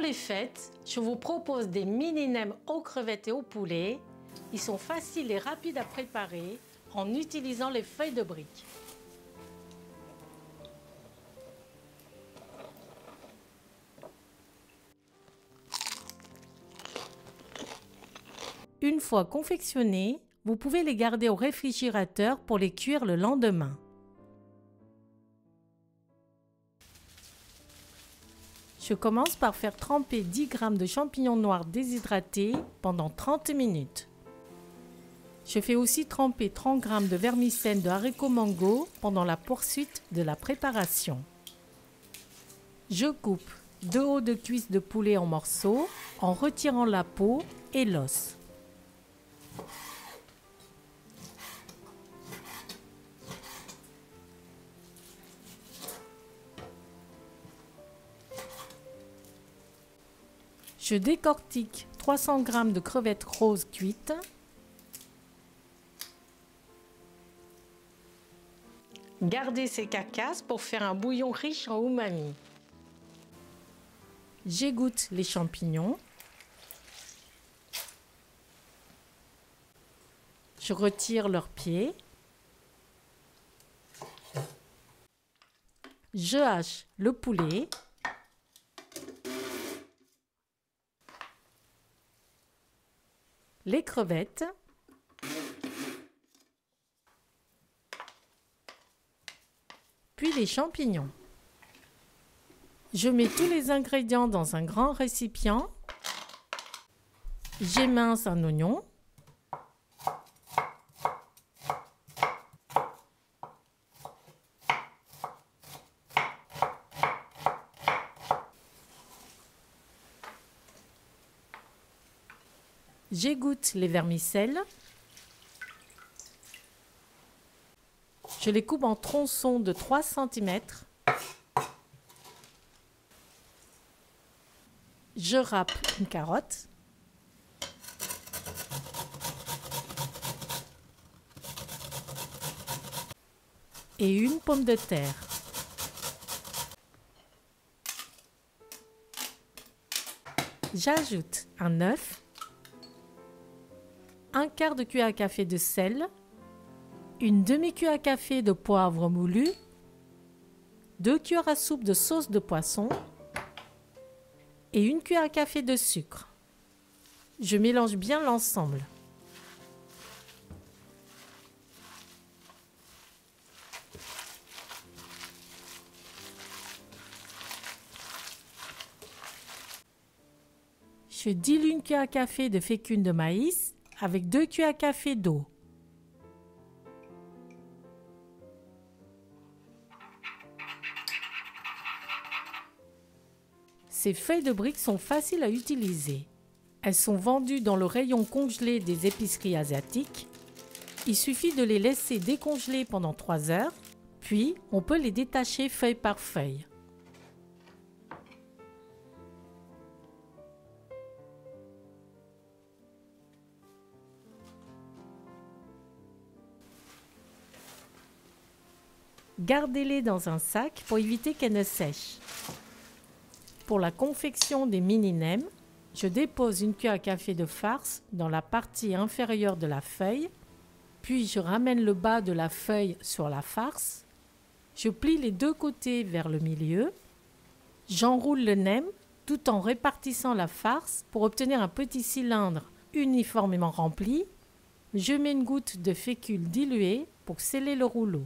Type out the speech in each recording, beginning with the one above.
les fêtes, je vous propose des mini nems aux crevettes et au poulet. Ils sont faciles et rapides à préparer en utilisant les feuilles de briques. Une fois confectionnés, vous pouvez les garder au réfrigérateur pour les cuire le lendemain. Je commence par faire tremper 10 g de champignons noirs déshydratés pendant 30 minutes. Je fais aussi tremper 30 g de vermicelle de haricots mango pendant la poursuite de la préparation. Je coupe deux hauts de cuisse de poulet en morceaux en retirant la peau et l'os. Je décortique 300 g de crevettes roses cuites. Gardez ces carcasses pour faire un bouillon riche en umami. J'égoutte les champignons. Je retire leurs pieds. Je hache le poulet. Les crevettes, puis les champignons. Je mets tous les ingrédients dans un grand récipient. J'émince un oignon. J'égoutte les vermicelles. Je les coupe en tronçons de 3 cm. Je râpe une carotte. Et une pomme de terre. J'ajoute un œuf un quart de cuillère à café de sel, une demi-cuillère à café de poivre moulu, deux cuillères à soupe de sauce de poisson et une cuillère à café de sucre. Je mélange bien l'ensemble. Je dilue une cuillère à café de fécule de maïs avec 2 cuillères à café d'eau. Ces feuilles de briques sont faciles à utiliser. Elles sont vendues dans le rayon congelé des épiceries asiatiques. Il suffit de les laisser décongeler pendant 3 heures, puis on peut les détacher feuille par feuille. Gardez-les dans un sac pour éviter qu'elles ne sèchent. Pour la confection des mini nems, je dépose une cuillère à café de farce dans la partie inférieure de la feuille, puis je ramène le bas de la feuille sur la farce. Je plie les deux côtés vers le milieu. J'enroule le nem tout en répartissant la farce pour obtenir un petit cylindre uniformément rempli. Je mets une goutte de fécule diluée pour sceller le rouleau.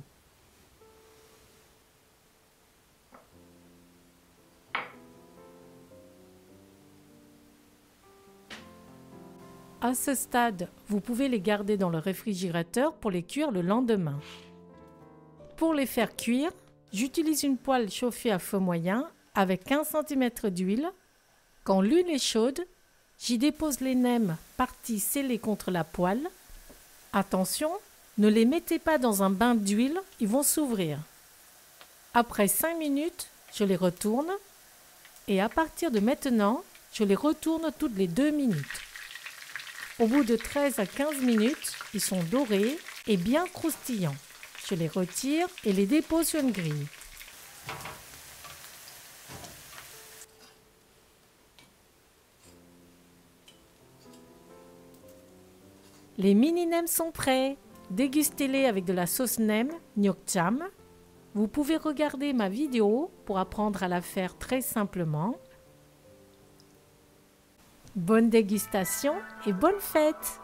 À ce stade, vous pouvez les garder dans le réfrigérateur pour les cuire le lendemain. Pour les faire cuire, j'utilise une poêle chauffée à feu moyen avec 15 cm d'huile. Quand l'huile est chaude, j'y dépose les nems partis scellés contre la poêle. Attention, ne les mettez pas dans un bain d'huile, ils vont s'ouvrir. Après 5 minutes, je les retourne et à partir de maintenant, je les retourne toutes les 2 minutes. Au bout de 13 à 15 minutes, ils sont dorés et bien croustillants. Je les retire et les dépose sur une grille. Les mini nems sont prêts. Dégustez-les avec de la sauce nem, nyokcham. Vous pouvez regarder ma vidéo pour apprendre à la faire très simplement. Bonne dégustation et bonne fête